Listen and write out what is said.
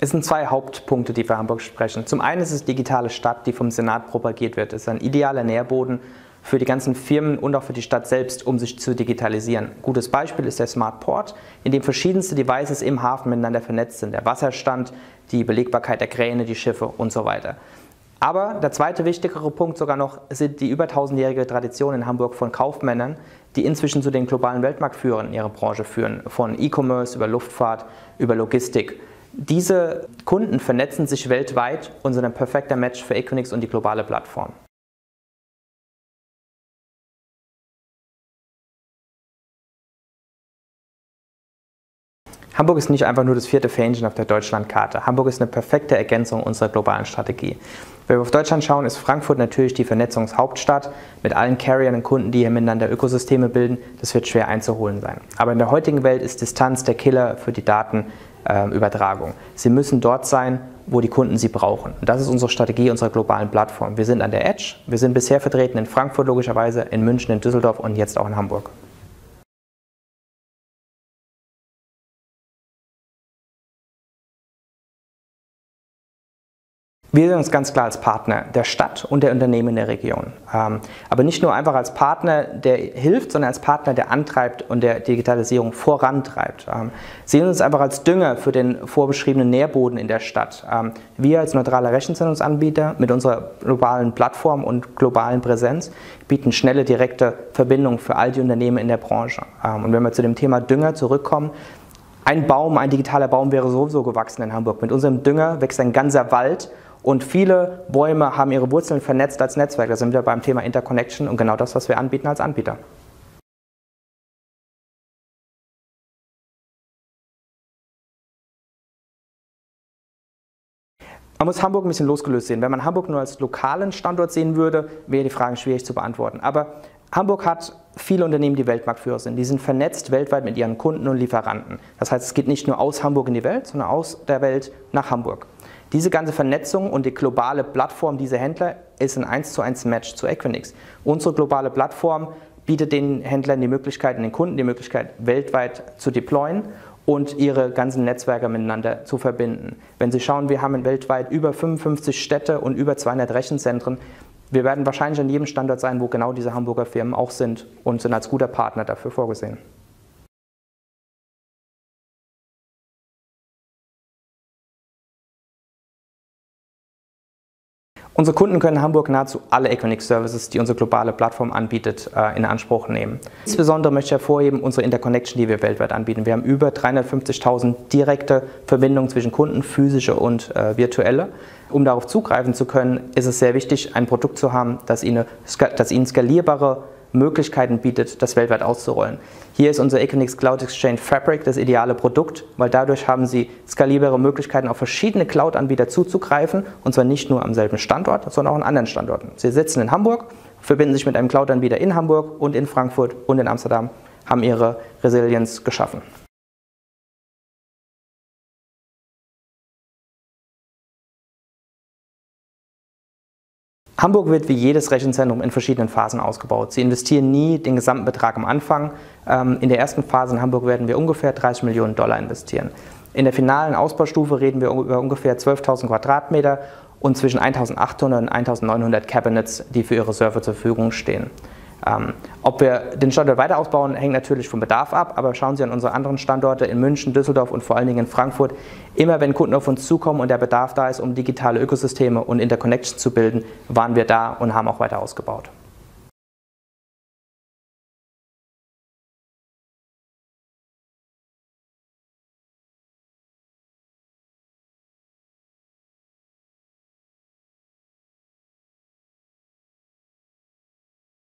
Es sind zwei Hauptpunkte, die für Hamburg sprechen. Zum einen ist es digitale Stadt, die vom Senat propagiert wird. Es ist ein idealer Nährboden für die ganzen Firmen und auch für die Stadt selbst, um sich zu digitalisieren. Gutes Beispiel ist der Smart Port, in dem verschiedenste Devices im Hafen miteinander vernetzt sind. Der Wasserstand, die Belegbarkeit der Kräne, die Schiffe und so weiter. Aber der zweite wichtigere Punkt sogar noch sind die über tausendjährige Tradition in Hamburg von Kaufmännern, die inzwischen zu den globalen Weltmarktführern in ihrer Branche führen, von E-Commerce über Luftfahrt, über Logistik. Diese Kunden vernetzen sich weltweit und sind ein perfekter Match für Equinix und die globale Plattform. Hamburg ist nicht einfach nur das vierte Fähnchen auf der Deutschlandkarte. Hamburg ist eine perfekte Ergänzung unserer globalen Strategie. Wenn wir auf Deutschland schauen, ist Frankfurt natürlich die Vernetzungshauptstadt mit allen Carriern und Kunden, die hier miteinander Ökosysteme bilden. Das wird schwer einzuholen sein. Aber in der heutigen Welt ist Distanz der Killer für die Datenübertragung. Sie müssen dort sein, wo die Kunden sie brauchen. Und das ist unsere Strategie unserer globalen Plattform. Wir sind an der Edge. Wir sind bisher vertreten in Frankfurt logischerweise, in München, in Düsseldorf und jetzt auch in Hamburg. Wir sehen uns ganz klar als Partner der Stadt und der Unternehmen in der Region. Ähm, aber nicht nur einfach als Partner, der hilft, sondern als Partner, der antreibt und der Digitalisierung vorantreibt. Ähm, sehen uns einfach als Dünger für den vorbeschriebenen Nährboden in der Stadt. Ähm, wir als neutraler Rechenzentrumsanbieter mit unserer globalen Plattform und globalen Präsenz bieten schnelle, direkte Verbindungen für all die Unternehmen in der Branche. Und wenn wir zu dem Thema Dünger zurückkommen, ein Baum, ein digitaler Baum wäre sowieso gewachsen in Hamburg. Mit unserem Dünger wächst ein ganzer Wald und viele Bäume haben ihre Wurzeln vernetzt als Netzwerk. Da sind wir beim Thema Interconnection und genau das, was wir anbieten als Anbieter. Man muss Hamburg ein bisschen losgelöst sehen. Wenn man Hamburg nur als lokalen Standort sehen würde, wäre die Frage schwierig zu beantworten. Aber Hamburg hat viele Unternehmen, die Weltmarktführer sind. Die sind vernetzt weltweit mit ihren Kunden und Lieferanten. Das heißt, es geht nicht nur aus Hamburg in die Welt, sondern aus der Welt nach Hamburg. Diese ganze Vernetzung und die globale Plattform dieser Händler ist ein 1 zu 1 Match zu Equinix. Unsere globale Plattform bietet den Händlern die Möglichkeit, den Kunden die Möglichkeit, weltweit zu deployen und ihre ganzen Netzwerke miteinander zu verbinden. Wenn Sie schauen, wir haben weltweit über 55 Städte und über 200 Rechenzentren. Wir werden wahrscheinlich an jedem Standort sein, wo genau diese Hamburger Firmen auch sind und sind als guter Partner dafür vorgesehen. Unsere Kunden können Hamburg nahezu alle Equinix Services, die unsere globale Plattform anbietet, äh, in Anspruch nehmen. Insbesondere möchte ich hervorheben unsere Interconnection, die wir weltweit anbieten. Wir haben über 350.000 direkte Verbindungen zwischen Kunden, physische und äh, virtuelle. Um darauf zugreifen zu können, ist es sehr wichtig, ein Produkt zu haben, das Ihnen, das Ihnen skalierbare Möglichkeiten bietet, das weltweit auszurollen. Hier ist unser Equinix Cloud Exchange Fabric das ideale Produkt, weil dadurch haben Sie skalierbare Möglichkeiten, auf verschiedene Cloud-Anbieter zuzugreifen und zwar nicht nur am selben Standort, sondern auch an anderen Standorten. Sie sitzen in Hamburg, verbinden sich mit einem Cloud-Anbieter in Hamburg und in Frankfurt und in Amsterdam, haben ihre Resilienz geschaffen. Hamburg wird wie jedes Rechenzentrum in verschiedenen Phasen ausgebaut. Sie investieren nie den gesamten Betrag am Anfang. Ähm, in der ersten Phase in Hamburg werden wir ungefähr 30 Millionen Dollar investieren. In der finalen Ausbaustufe reden wir über ungefähr 12.000 Quadratmeter und zwischen 1.800 und 1.900 Cabinets, die für Ihre Server zur Verfügung stehen. Ähm, ob wir den Standort weiter ausbauen, hängt natürlich vom Bedarf ab, aber schauen Sie an unsere anderen Standorte in München, Düsseldorf und vor allen Dingen in Frankfurt. Immer wenn Kunden auf uns zukommen und der Bedarf da ist, um digitale Ökosysteme und Interconnection zu bilden, waren wir da und haben auch weiter ausgebaut.